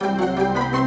Música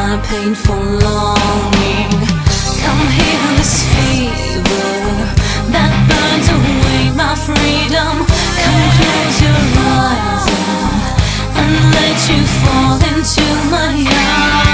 my painful longing. Come heal this fever That burns away my freedom. Come close your eyes And let you fall into my arms.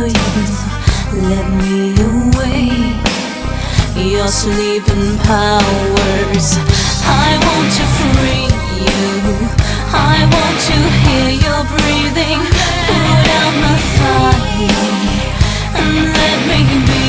for you Let me away. Your sleeping powers. I want to free you. I want to hear your breathing. Put out my fire And let me be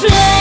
take